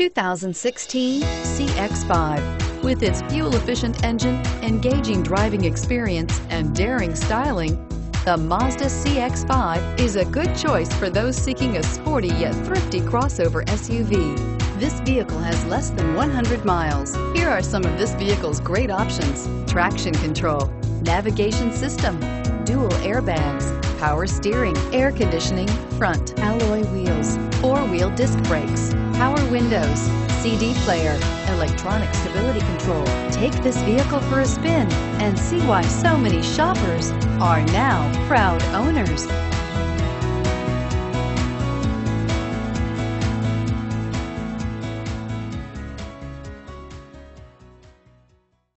2016 CX-5. With its fuel-efficient engine, engaging driving experience, and daring styling, the Mazda CX-5 is a good choice for those seeking a sporty yet thrifty crossover SUV. This vehicle has less than 100 miles. Here are some of this vehicle's great options. Traction control, navigation system, dual airbags, power steering, air conditioning, front alloy wheels, four-wheel disc brakes, power windows, CD player, electronic stability control. Take this vehicle for a spin and see why so many shoppers are now proud owners.